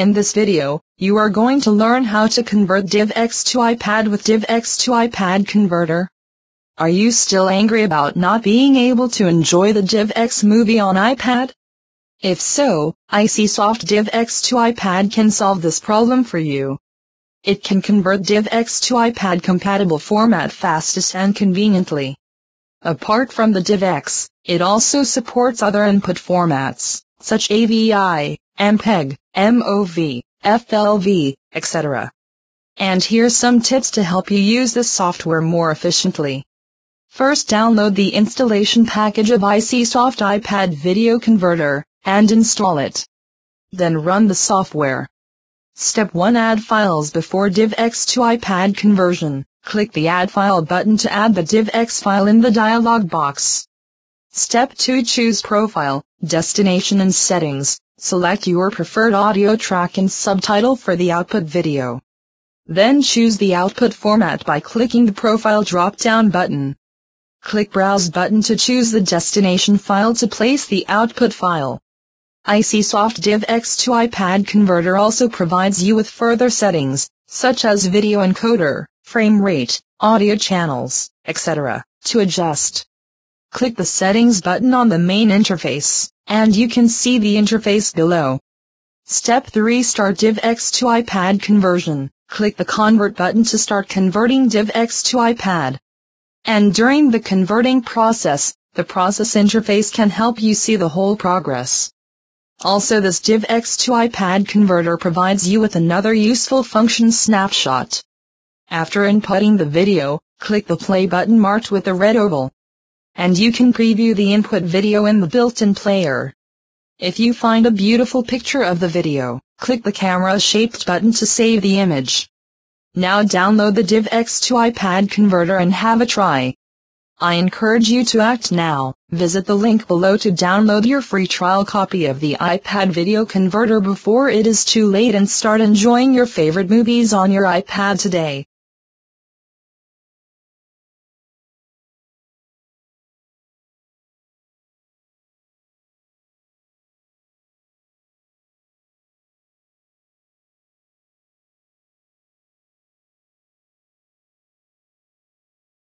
In this video, you are going to learn how to convert DivX to iPad with DivX to iPad Converter. Are you still angry about not being able to enjoy the DivX movie on iPad? If so, Aiseesoft DivX to iPad can solve this problem for you. It can convert DivX to iPad compatible format fastest and conveniently. Apart from the DivX, it also supports other input formats, such AVI, MPEG, MOV, FLV, etc. And here's some tips to help you use this software more efficiently. First download the installation package of Aiseesoft iPad Video Converter, and install it. Then run the software. Step 1 Add files before DivX to iPad conversion. Click the Add File button to add the DivX file in the dialog box. Step 2 Choose Profile, Destination and Settings. Select your preferred audio track and subtitle for the output video. Then choose the output format by clicking the Profile drop-down button. Click Browse button to choose the destination file to place the output file. Aiseesoft DivX to iPad Converter also provides you with further settings, such as video encoder, frame rate, audio channels, etc., to adjust. Click the Settings button on the main interface and you can see the interface below. Step 3 Start DivX to iPad conversion. Click the Convert button to start converting DivX to iPad. And during the converting process, the process interface can help you see the whole progress. Also this DivX to iPad converter provides you with another useful function snapshot. After inputting the video, click the play button marked with a red oval and you can preview the input video in the built-in player. If you find a beautiful picture of the video, click the camera-shaped button to save the image. Now download the DivX to iPad converter and have a try. I encourage you to act now. Visit the link below to download your free trial copy of the iPad video converter before it is too late and start enjoying your favorite movies on your iPad today.